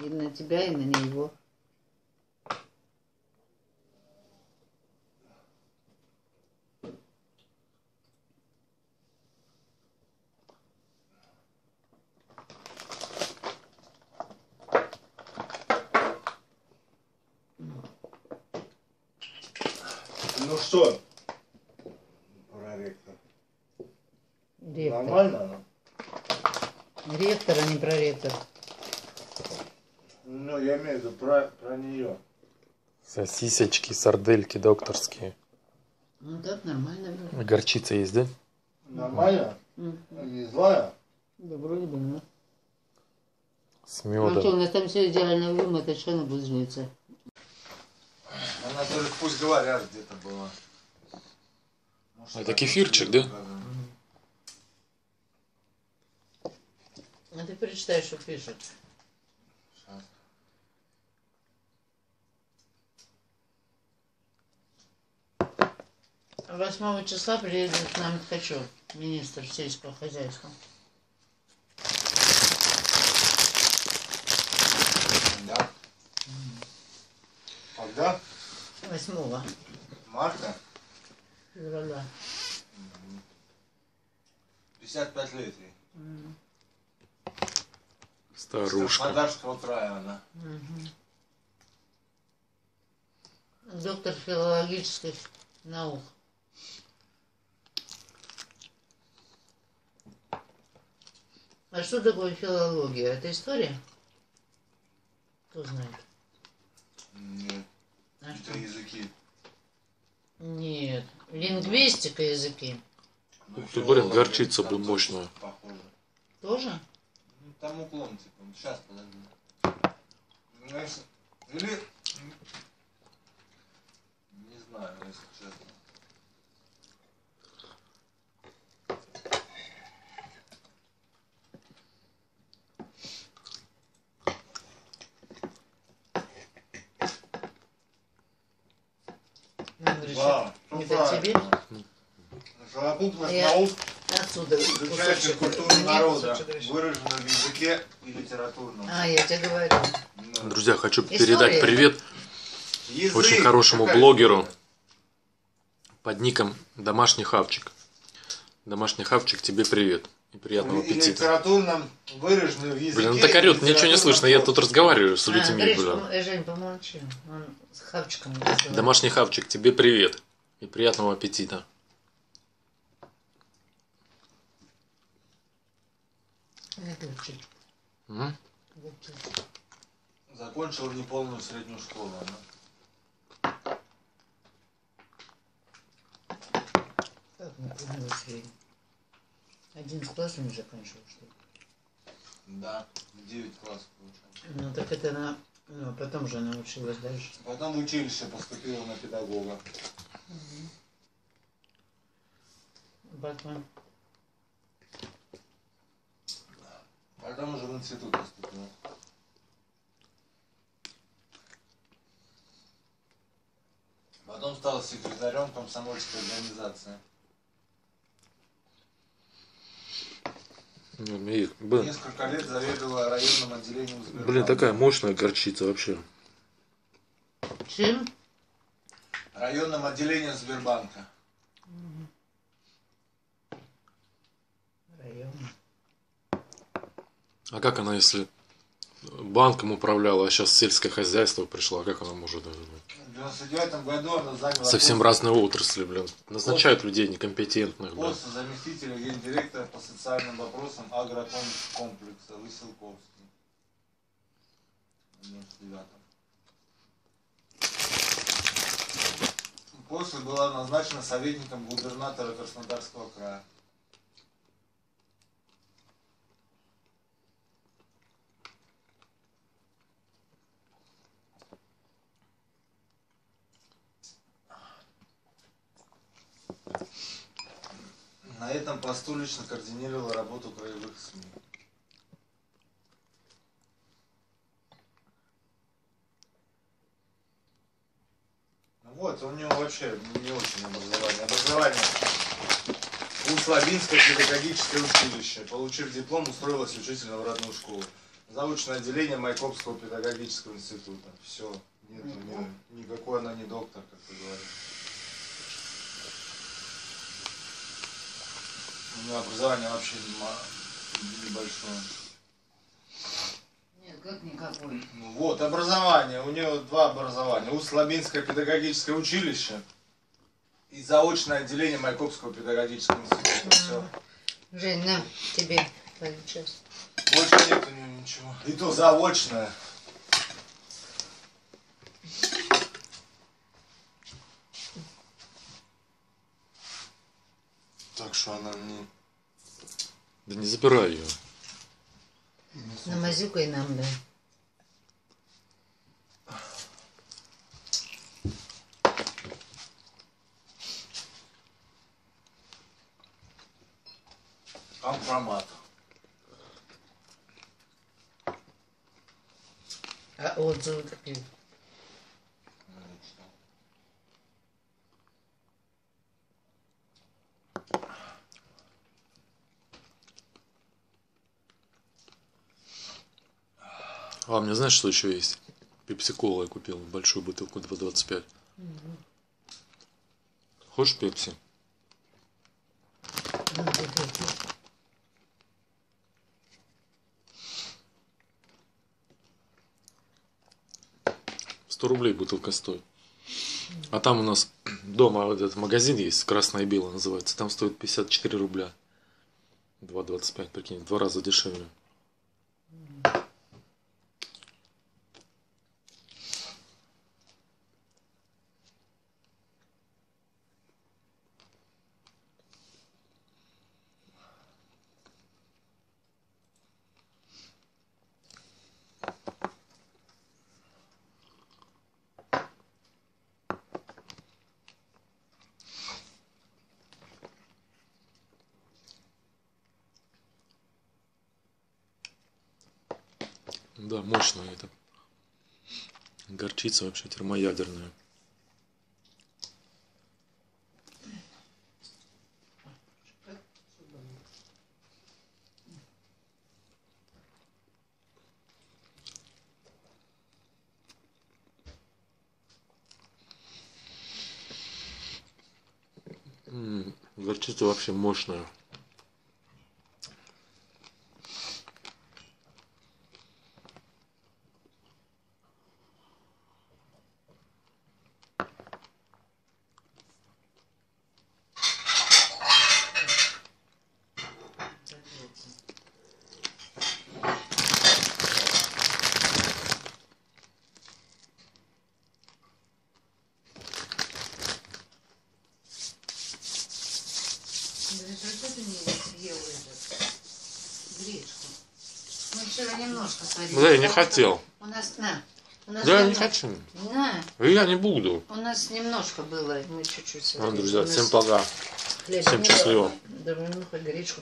И на тебя, и на него. Ну что, проректор, Ректор. нормально? Ректор, а не проректор. Ну, я имею в виду про, про нее. Сосисочки, сардельки докторские. Ну так, нормально было. Горчица есть, да? Нормально? М. Не злая? Да вроде бы, ну. С Ну что, у медом. нас там все идеально вымыто, что она будет злиться? Она только пусть говорят, где-то была. Может, Это так кефирчик, да? А ты прочитай, что пишут. 8 числа приедет к нам Ткачев, министр сельского хозяйства. Да. Когда? 8 марта. Февраля. 55 лет ей. Старушка. Подарского края она. Угу. Доктор филологических наук. А что такое филология? Это история? Кто знает? Нет, А что? это языки. Нет. Лингвистика языки. Ну, Ух ты, блин, горчица, тоже мощная. Похоже. Тоже? Ну, там уклон, типа. Сейчас, подожди. Ну, Или... Не знаю, если честно. Ну, говоришь, Да, это да. тебе? Совокупность Я- наук, Отсюда изучающих культуру народа, выраженную в языке и литературном. А, я тебе говорю. Ну, Друзья, хочу История. передать привет язык, очень хорошему какая блогеру. история? под ником Домашний Хавчик. Домашний Хавчик, тебе привет. И приятного аппетита. литературном выраженную в языке. Блин, он так орет, ничего не слышно. Я тут разговариваю с А, людьми, Гриш, блин. э, Жень, помолчи. Он с хавчиком разговаривает. Домашний Хавчик, тебе привет. И приятного аппетита. М? Закончил неполную среднюю школу. она. Как напомнила средний? Один с классом не закончил, что ли? Да, в 9 классов получается. Ну, так это она... Ну, потом же она училась дальше. Потом в училище поступила на педагога. Батман. Потом уже в институт поступила. Потом стала секретарем комсомольской организации. Ну, и, блин, Несколько лет заведовала районным отделением Сбербанка. блин, такая мощная горчица вообще. Чем? Районным отделением Сбербанка. Район. А как она, если банком управляла, а сейчас сельское хозяйство пришло, как она может даже, блин? В 99 году она заняла Совсем пост- разные отрасли, блин. Назначают людей некомпетентных, пост заместителя гендиректора по социальным вопросам агрокомплекса Выселковский. В 99 После была назначена советником губернатора Краснодарского края. На этом посту лично координировала работу краевых СМИ. Вот, у него вообще не очень образование. Образование Услабинское педагогическое училище. Получив диплом, устроилась учителем в родную школу. Заочное отделение Майкопского педагогического института. Все. Нет, ни- никакой она не доктор, как ты говоришь. У нее образование вообще небольшое. Нет, как никакой. Ну вот, образование. У нее два образования. Усть-Лабинское педагогическое училище и заочное отделение Майкопского педагогического института. Все. Жень, на, тебе. Сейчас. Больше нет у нее ничего. И то заочное. Что она не... Да не запирай ее. Намазюкай нам, да. Компромат. А отзывы какие? А, мне знаешь, что еще есть? Пепси-колу я купил, большую бутылку 2,25. Хочешь пепси? 100 рублей бутылка стоит. А там у нас дома вот этот магазин есть, красное и белое называется. Там стоит 54 рубля. 2,25, прикинь, два раза дешевле. Да, мощная это. Горчица вообще термоядерная. Горчица вообще мощная. Да что ты не съел этот Мы вчера немножко сварили. Да, я не хотел. У нас, на, у нас Да, я не хочу. На, Я не буду. у нас немножко было, мы чуть-чуть Ну, сварили. друзья, всем пока. всем счастливо. Хоть гречку.